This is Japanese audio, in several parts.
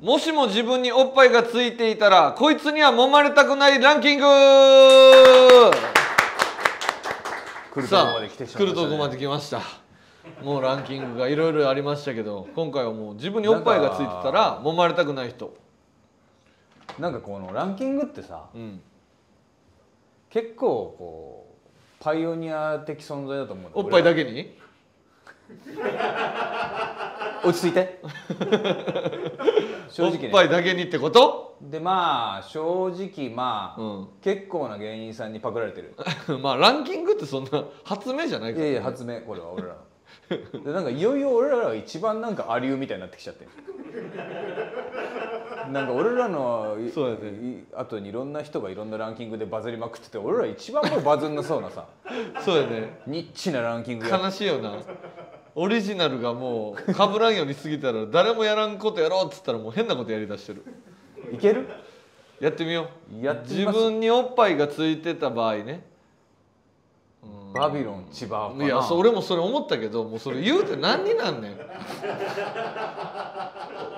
もしも自分におっぱいがついていたらこいつには揉まれたくないランキング。来るとこさまで来てしあまいました、ね、来るとこまで来ました。もうランキングがいろいろありましたけど今回はもう自分におっぱいがついてたら揉まれたくない人。なんかこのランキングってさうん。結構こうパイオニア的存在だと思うおっぱいだけけに？落ち着いて。正直おっぱいねだけにってこと？でまあ正直まあ、うん。結構な芸人さんにパクられてる。まあランキングってそんな発明じゃないから、いやいや発明これは俺らの。でなんかいよいよ俺らが一番なんかアリウみたいになってきちゃって。なんか俺らのいそうやね。い後にいろんな人がいろんなランキングでバズりまくってて俺ら一番もうバズんなそうなさ。そうやね。ニッチなランキングや。悲しいよなオリジナルがもうかぶらんように過ぎたら誰もやらんことやろうっつったらもう変なことやりだしてる。いける？やってみよう。やってみます。自分におっぱいがついてた場合ね。バビロン千葉かな。いやそ俺もそれ思ったけどもうそれ言うて何になんねん。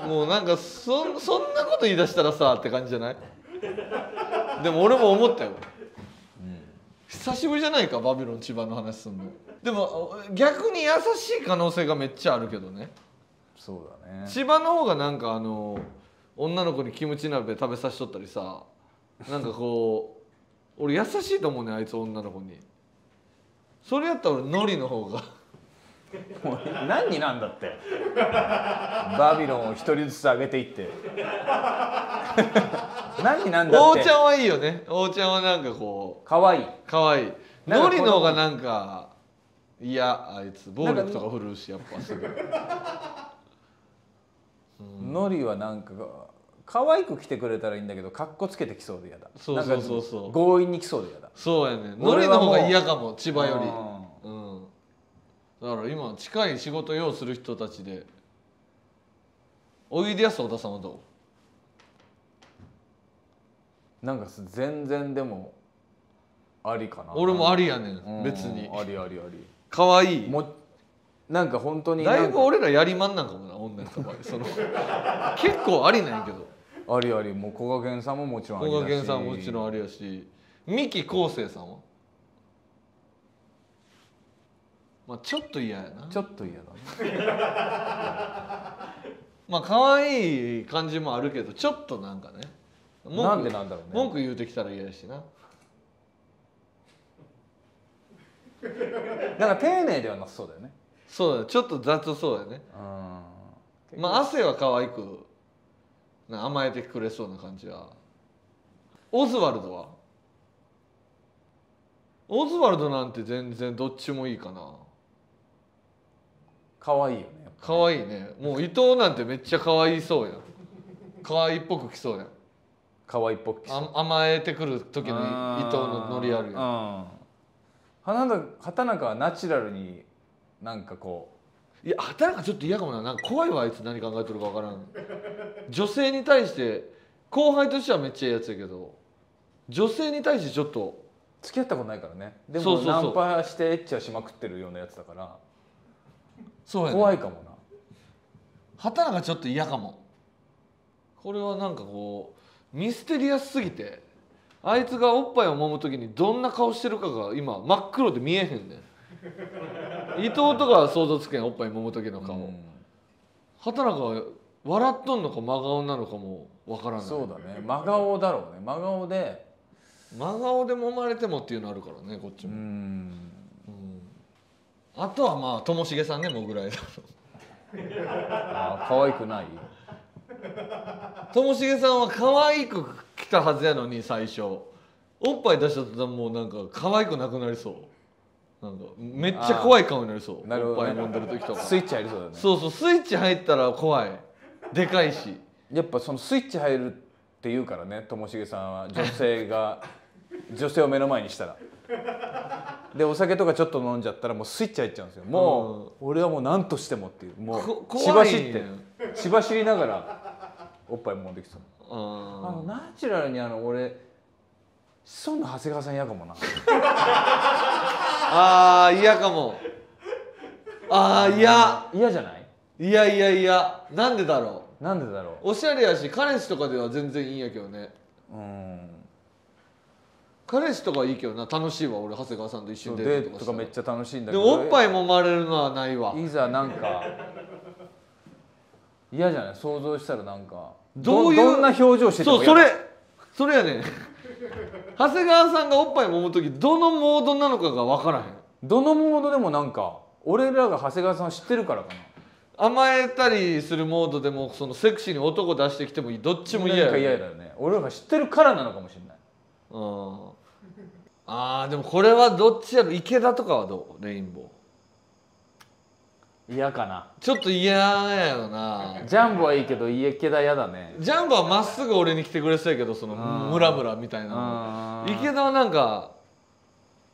もうなんかそそんなこと言い出したらさって感じじゃない？でも俺も思ったよ、久しぶりじゃないかバビロン千葉の話すんのでも逆に優しい可能性がめっちゃあるけどね。そうだね。千葉の方がなんかあの女の子にキムチ鍋食べさしとったりさなんかこう 俺優しいと思うねあいつ女の子に。それやったら俺ノリの方が。もう何になんだって。バビロンを一人ずつ上げていって。何になんだって。王ちゃんはいいよね。王ちゃんはなんかこかわいい。う可愛い。なんかノリの方がなんかいやあいつ。暴力とか振るうしやっぱすぐ。ノリはなんか可愛く来てくれたらいいんだけどかっこつけてきそうで嫌だ。そうそうそうそう。なんか強引に来そうで嫌だ。そうやねノリの方が嫌かも千葉より。ううん。だから今近い仕事用する人たちでおいでやす小田さんはどなんか全然でもありかな。う俺もありやねうんん別に。ありありあり可愛い。もなんか本当にだいぶ俺らやりまんなんかもな女の子場合その 結構ありなんやけど。ありあり。もうこがけんさんももちろんありだし。小賀健さんもちろんありやし。三木昴生さんは？まあちょっと嫌やな。ちょっと嫌だね まあ可愛い感じもあるけどちょっとなんかね。なんでなんだろうね。文句言うてきたら嫌やしななんか丁寧ではなさそうだよね。そうだね。ちょっと雑そうやね。うん。まあ汗は可愛くな甘えてくれそうな感じは。オズワルドは？オズワルドなんて全然どっちもいいかな。可愛いよね可愛いね。もう伊藤なんてめっちゃ可愛いそうやん。可愛いっぽく来そうやん。可愛いっぽく来そう。あ甘えてくる時の伊藤のノリあるやん畑中はナチュラルになんかこいや畑中ちょっと嫌かもな。なんか怖いわあいつ何考えてるか分からん。女性に対して後輩としてはめっちゃいいやつやけど女性に対してちょっとう付き合ったことないからね。でもナンパしてエッチはしまくってるようなやつだからそうやね。怖いかもな。畑中ちょっと嫌かも。これはなんかこうミステリアスすぎてあいつがおっぱいを揉む時にどんな顔してるかが今真っ黒で見えへんねん。伊藤とかは想像つけんおっぱい揉む時の顔、うん。畑中は笑っとんのか真顔なのかもわからない。そうだね。真顔だろうね。真顔で。真顔で揉まれてもっていうのあるからねこっちうも、ん。あとはまあともしげさんねもぐらいだあ可愛くない？ともしげさんは可愛く来たはずやのに最初。おっぱい出した途端もうなんか可愛くなくなりそう。なんかめっちゃ怖い顔になりそう。なるほどねおっぱい飲んでる時とか。スイッチ入りそうだよね。そうそうスイッチ入ったら怖い。でかいし。やっぱそのスイッチ入るって言うからねともしげさんは女性が 女性を目の前にしたら。でお酒とかちょっと飲んじゃったらもうスイッチ入っちゃうんですよ。もう俺はもう何としてもっていう。もこう血走って血走りながらおっぱいもんできそうああのナチュラルにあの俺子孫の長谷川さん嫌かもな。あー嫌かも。ああ嫌。嫌じゃない？いやいやいや。なんでだろなんでだろおしゃれやし彼氏とかでは全然いいんやけどね。ううん。彼氏とかはいいけどな。楽しいわ俺長谷川さんと一緒にデートとかめっゃちゃ楽しいんだでけど。もおっぱい揉まれるのはないわ。いざなんか嫌じゃない？想像したらなんか。どういうどんな表情してても嫌だ。そうそれそれやねん。長谷川さんがおっぱい揉む時どのモードなのかが分からへん。どのモードでもなんか俺らが長谷川さんを知ってるからかな。甘えたりするモードでもそのセクシーに男出してきてもいい。どっちも嫌やなんか嫌だよね。俺らが知ってるからなのかもしれない。うん。あーでもこれはどっちやろ。池田とかはどう？レインボー嫌かな。ちょっと嫌やよな。ジャンボはいいけど家池田嫌だね。ジャンボはまっすぐ俺に来てくれそうやけどそのうん。ムラムラみたいなうん。池田はなんか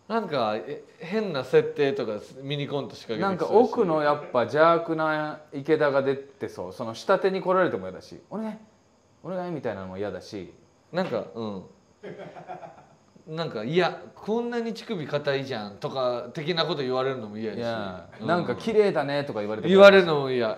なんかえ変な設定とかミニコント仕掛けてなんか奥のやっぱ邪悪な池田が出てそう。その下手に来られても嫌だし「お願いお願い」みたいなのも嫌だし。なんかうんなんかいやこんなに乳首硬いじゃんとか的なこと言われるのも嫌いややし、うなんか綺麗だねとか言われても言われるのも嫌。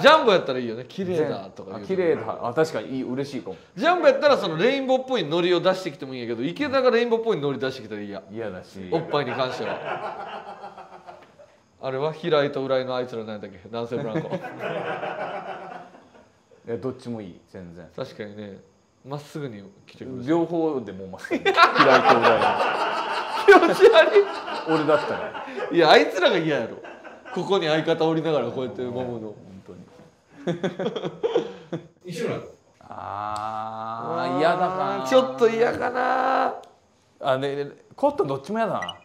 ジャンボやったらいいよね。綺麗だとか言うあ綺麗だ。あ確かにいい嬉しいかも。ジャンボやったらそのレインボーっぽいノリを出してきてもいいんやけど池田がレインボーっぽいノリ出してきたら嫌。嫌だし。おっぱいに関しては。あれは平井と浦井のあいつら何だっけ？男性ブランコ。いやどっちもいい全然。確かにねまっすぐに来てくるし両方でもうまっすぐ嫌いと裏気持ち悪俺だったら。いいやあいつらが嫌やろ。ここに相方おりながらこうやって揉むの。本当に。一緒なの？あー嫌だな。ちょっと嫌かな。あねねコットンどっちも嫌だな。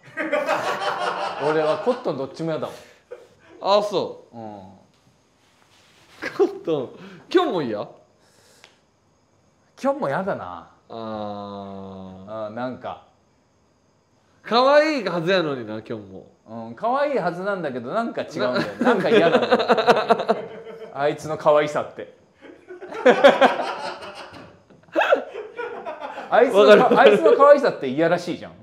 俺はコットンどっちも嫌だあそもん、うん、うコットン。今日も嫌？あ今日も嫌だな。ああなんか。可愛いはずやのにな今日も。うん可愛いはずなんだけどなんか違うんだよ。なんか嫌なんだよ。あいつの可愛さって。あいつのあいつの可愛さって嫌らしいじゃん。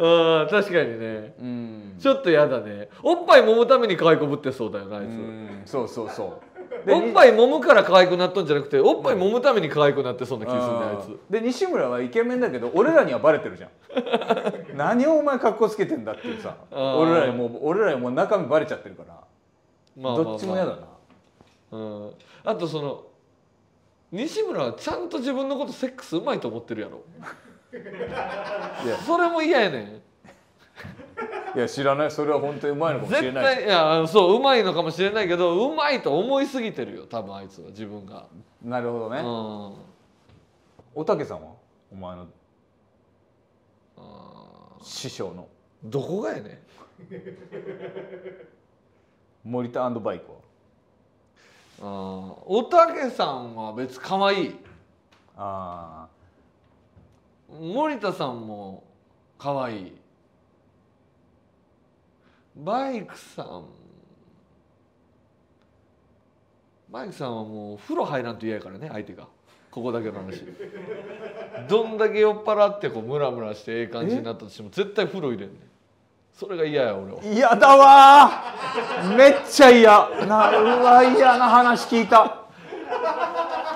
あー確かにね。うん。ちょっと嫌だね。おっぱい揉むために可愛くぶってそうだよなあいつ、うんそうそうそう。でおっぱい揉むから可愛くなっとんじゃなくておっぱい揉むために可愛くなってそうな気がするねあいつ。で西村はイケメンだけど俺らにはバレてるじゃん。何をお前格好つけてんだっていうさ。俺らにもう俺らにもう中身バレちゃってるから。まあどっちも嫌だな。うん、あとその西村はちゃんと自分のことセックスうまいと思ってるやろ。それも嫌やねんいや知らない。それは本当にうまいのかもしれ絶ないし。対いやそううまいのかもしれないけどうまいと思いすぎてるよ多分あいつは自分が、なるほどね、うん。おたけさんは？お前の師匠の。どこがやねん。森田バイクは？あー。おたけさんは別可愛い。あ森田さんも可愛いバイクさん。バイクさんはもう風呂入らんと嫌やからね相手が。ここだけの話。どんだけ酔っ払ってこうムラムラしてええ感じになったとしても絶対風呂入れんねん。それが嫌や俺は。あ嫌だわ。ーめっちゃ嫌。なうわ嫌な話聞いた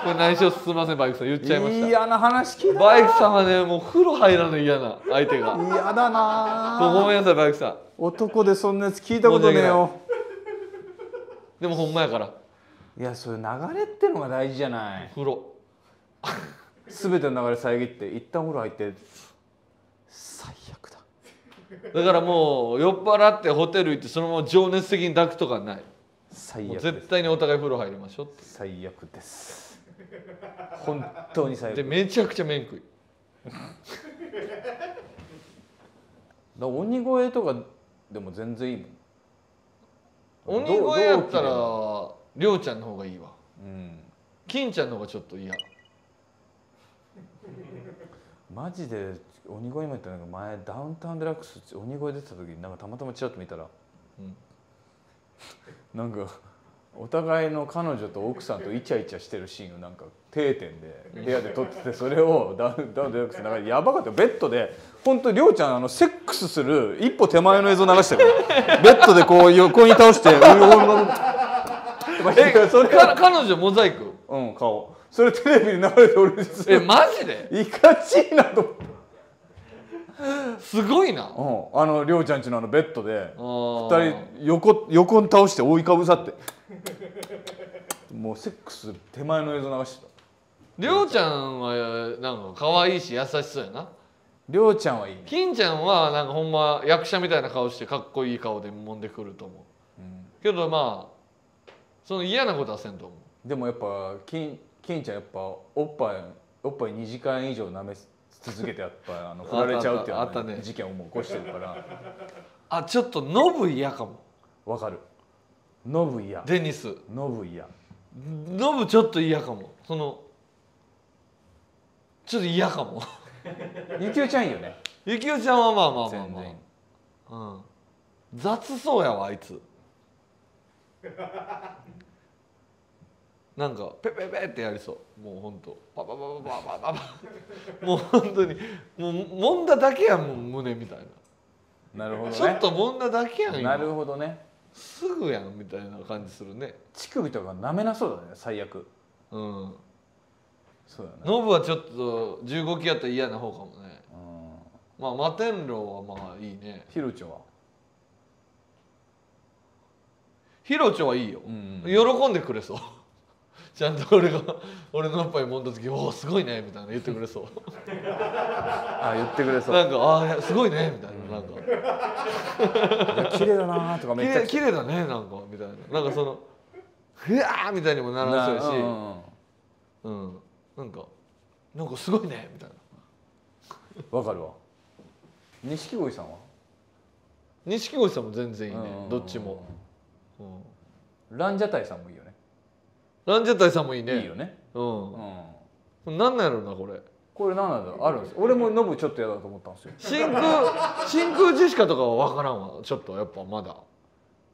これ内緒すいませんバイクさん。言っちゃいました。嫌な話聞いたバイクさんはねもう風呂入らんの嫌な相手が。嫌だなー。ごめんなさいバイクさん。男でそんなやつ聞いたことねえよ。でもほんまやから。いやそういう流れってのが大事じゃない。風呂。全ての流れ遮って一旦お風呂入って最悪だ。だからもう酔っ払ってホテル行ってそのまま情熱的に抱くとかない。最悪です。絶対にお互い風呂入りましょうって。最悪です本当に最悪でめちゃくちゃ面食い。だ鬼越とかでも全然いいもん。鬼越やったらどりょうちゃんの方がいいわ。うん。金ちゃんの方がちょっと嫌。マジで鬼越今言ったなんか前ダウンタウンデラックス鬼越出てた時になんかたまたまチラッと見たら、うん。なんかお互いの彼女と奥さんとイチャイチャしてるシーンをなんか定点で部屋で撮っててそれをダウンダウンデラックスの中でやばかったよ。ベッドで本当りょうちゃんあのセックスする一歩手前の映像流してる。ベッドでこう横に倒してうえそれか彼女モザイクうん顔。それテレビに流れて俺実えはマジで？いかちいなと思ってすごいな。うん。あのりょうちゃんちのあのベッドで二二人横横に倒して覆いかぶさって。もうセックス手前の映像流してた。りょうちゃんはなんか可愛いし優しそうやな。りょうちゃんはいいね、金ちゃんはなんかほんま役者みたいな顔してかっこいい顔で揉んでくると思う。うん。けどまあその嫌なことはせんと思う。でもやっぱ金金ちゃんやっぱおっぱいおっぱい2時間以上舐め続けてやっぱあの振られちゃうっていうね事件をもう起こしてるから。あちょっとノブ嫌かも。わかる。ノブ嫌。デニス。ノブ嫌。ノブちょっと嫌かも。そのちょっと嫌かも。ゆきおちゃんいいよね。ゆきおちゃんはまあまあまあ全然まあ、うん、雑そうやわあいつなんかペペペってやりそう。もうほんと。パパパパパパパもう本当に。もうもんだだけやんもう胸みたいな。なるほど、ね、ちょっともんだだけやんなるほどね。すぐやんみたいな感じするね。乳首とかなめなそうだね最悪。うん。そうだね。ノブはちょっと15期やったら嫌な方かもね、うん、まあ摩天楼はまあいいね。ヒロチョは？ヒロチョはいいよ、うんうん、喜んでくれそう。ちゃんと俺が俺のおっぱい揉んだ時「おおすごいね」みたいな言ってくれそう。あ言ってくれそう。なんか「ああすごいね」みたいななんか。綺麗だなーとか「めっちゃ綺麗だね」なんかみたいな。なんかその「ふわー」みたいにもならそうやしなうんうん。うん。なんか「なんかすごいね」みたいな。わかるわ。錦鯉さんは？錦鯉さんも全然いいねうん。どっちも、うん、ランジャタイさんもいいよねランジャタイさんもいいね。いいよね。ううん。んなんなんやろなこれ。これ何なんだろう？あるんです俺もノブちょっと嫌だと思ったんですよ。真空 真空ジェシカとかは分からんわ。ちょっとやっぱまだ。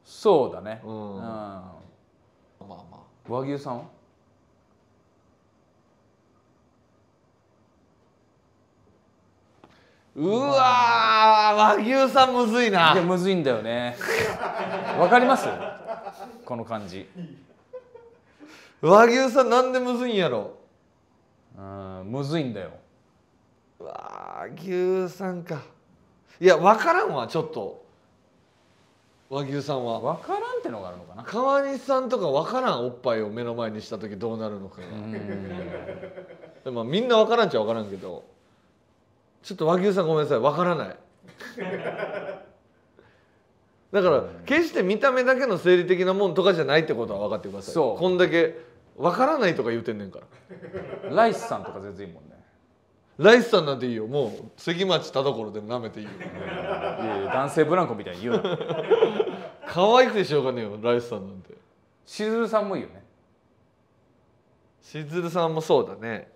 そうだね。うん。うん。まあまあ。和牛さんは？うわー和牛さんむずいな。いやむずいんだよね。わかります？この感じ和牛さんなんでむずいんやろ？うんむずいんだよ。和牛さんか。いや分からんわちょっと。和牛さんは。わからんってのがあるのかな？川西さんとか分からんおっぱいを目の前にした時どうなるのか。が、もみんな分からんっちゃ分からんけど。ちょっと和牛さんごめんなさい分からない。だから決して見た目だけの生理的なもんとかじゃないってことは分かってください。そう。こんだけ分からないとか言うてんねんから。ライスさんとか全然いいもんね。ライスさんなんていいよ。もう関町田所でも舐めていいよいやいや男性ブランコみたいに言うな。可愛くてしょうがねえよライスさんなんて。しずるさんもいいよね。しずるさんもそうだね、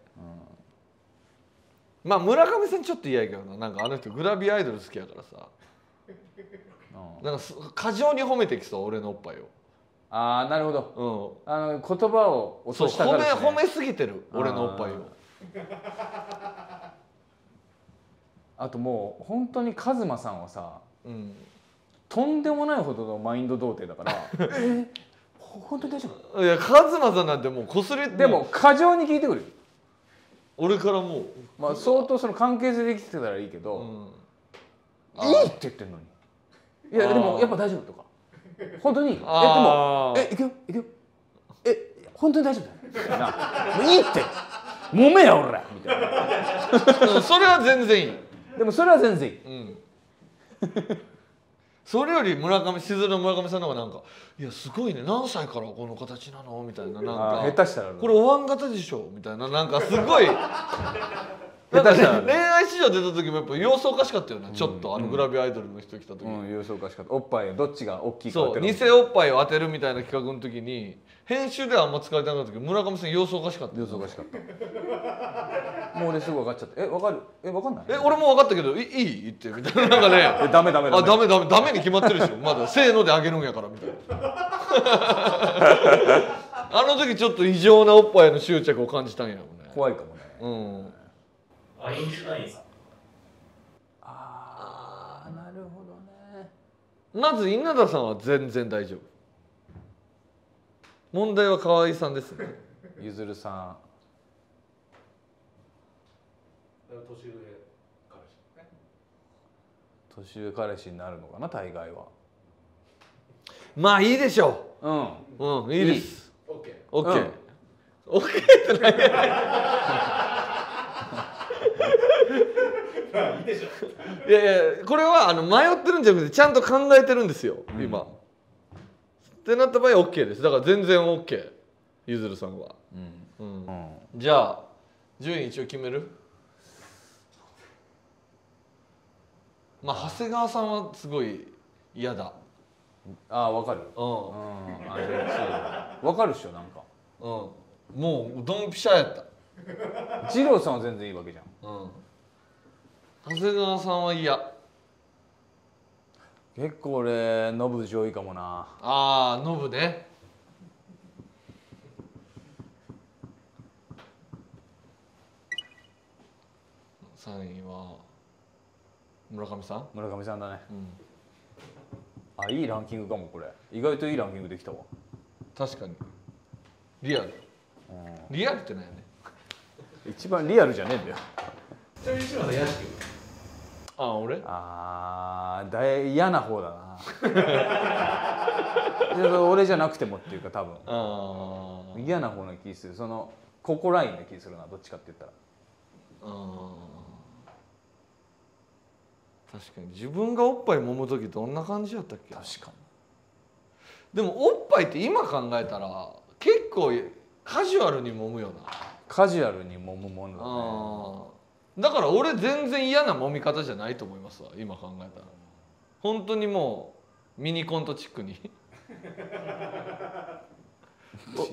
まあ村上さんちょっと嫌やけどな。なんかあの人グラビアアイドル好きやからさ。うん。なんかす過剰に褒めてきそう俺のおっぱいああなるほど。をあの言葉を落としたが褒めるしね。褒めすぎてる。俺のおっぱいを。あともう本当にカズマさんはさうん。とんでもないほどのマインド童貞だから。え？本当に大丈夫？いやカズマさんなんてもうこすれでも過剰に聞いてくるよ。俺からもう、まあ相当その関係性できてたらいいけど、うん、いいって言ってんのに。いやでもやっぱ大丈夫とか本当に？えでもえいくよいくよ。え本当に大丈夫だよ。みたいなもういいって。揉めや俺ら。みたいなうんそれは全然いい。でもそれは全然いい。うん。それより村上しずるの村上さんの方がなんか「いやすごいね。何歳からこの形なの?」みたいななんか。下手したらこれお椀型でしょ？みたいななんかすごいなんか、ね、恋愛市場出た時もやっぱ様子おかしかったよね、ちょっと。あのグラビアアイドルの人来た時、うん様子おかしかった。おっぱいどっちが大きいかそう偽おっぱいを当てるみたいな企画の時に編集ではあんま使われてなかったけど村上さん様子おかしかった。様子おかしかった。もう俺すぐ分かっちゃってえ分かる？え分かんない？え俺も分かったけどいいい？言って。みたいな。なんかね。えダメダメダメ。あダメダメ。ダメに決まってるでしょ。まだせーのであげるんやからみたいな。あの時ちょっと異常なおっぱいへの執着を感じたんやろうね。怖いかもね。うんアインシュタインさん。ああなるほどね。まず稲田さんは全然大丈夫。問題は河合さんですね。ゆずるさ年上彼氏年上彼氏になるのかな大概は。まあいいでしょう。ん。ううんいいです。オッケー。オッケー。うん。オッケーって何まあいいでしょ。いやいやこれはあの迷ってるんじゃなくてちゃんと考えてるんですよ今、ってなった場合 OK です。だから全然 OK ゆずるさんは、うん。うん。うん。じゃあ順位一応決める？まあ長谷川さんはすごい嫌だ。ああわかるううん。ん。あじゃあわかるっしょなんか。うん。もうドンピシャやった。二郎さんは全然いいわけじゃん。うん長谷川さんは嫌。結構俺ノブ上位かもな。ああノブね。3位は村上さん、村上さんだね。うん、あいいランキングかもこれ。意外といいランキングできたわ。確かに。リアル。リアルってなんやね一番リアルじゃねえんだよちなみに島さん屋敷ああ俺？あーだい嫌な方だな。俺じゃなくてもっていうか多分。嫌な方な気する。そのここラインな気するなどっちかって言ったら。確かに。自分がおっぱい揉む時どんな感じやったっけ？確かでもおっぱいって今考えたら結構カジュアルに揉むよな。カジュアルに揉むものだねだから俺全然嫌な揉み方じゃないと思いますわ今考えたら。本当にもうミニコントチックに。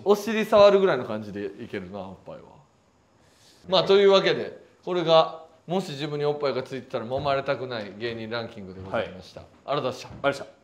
おお尻触るぐらいの感じでいけるなおっぱいは。まあというわけでこれがもし自分におっぱいがついてたら揉まれたくない芸人ランキングでございました、ありがとうございました。あれでした